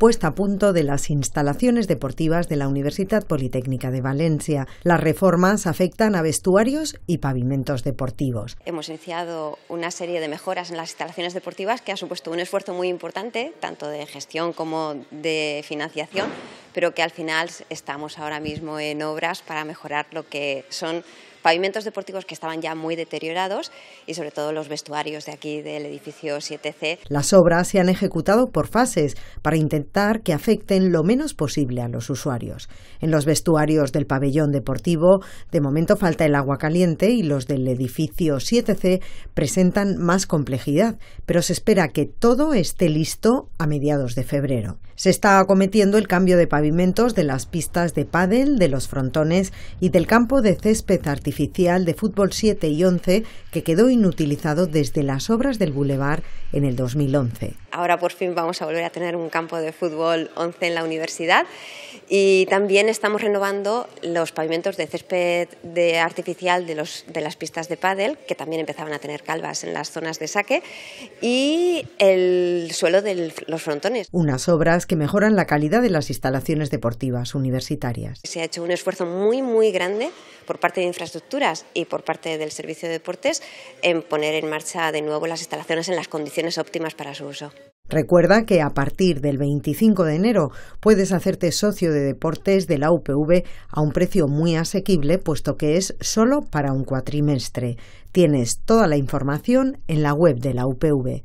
puesta a punto de las instalaciones deportivas de la Universidad Politécnica de Valencia. Las reformas afectan a vestuarios y pavimentos deportivos. Hemos iniciado una serie de mejoras en las instalaciones deportivas que ha supuesto un esfuerzo muy importante, tanto de gestión como de financiación, pero que al final estamos ahora mismo en obras para mejorar lo que son pavimentos deportivos que estaban ya muy deteriorados y sobre todo los vestuarios de aquí del edificio 7C. Las obras se han ejecutado por fases para intentar que afecten lo menos posible a los usuarios. En los vestuarios del pabellón deportivo de momento falta el agua caliente y los del edificio 7C presentan más complejidad, pero se espera que todo esté listo a mediados de febrero. Se está acometiendo el cambio de pavimentos de las pistas de pádel, de los frontones y del campo de césped artificial artificial de fútbol 7 y 11 que quedó inutilizado desde las obras del Boulevard en el 2011. Ahora por fin vamos a volver a tener un campo de fútbol 11 en la universidad y también estamos renovando los pavimentos de césped de artificial de, los, de las pistas de pádel, que también empezaban a tener calvas en las zonas de saque, y el suelo de los frontones. Unas obras que mejoran la calidad de las instalaciones deportivas universitarias. Se ha hecho un esfuerzo muy, muy grande por parte de infraestructuras y por parte del Servicio de Deportes en poner en marcha de nuevo las instalaciones en las condiciones óptimas para su uso. Recuerda que a partir del 25 de enero puedes hacerte socio de deportes de la UPV a un precio muy asequible, puesto que es solo para un cuatrimestre. Tienes toda la información en la web de la UPV.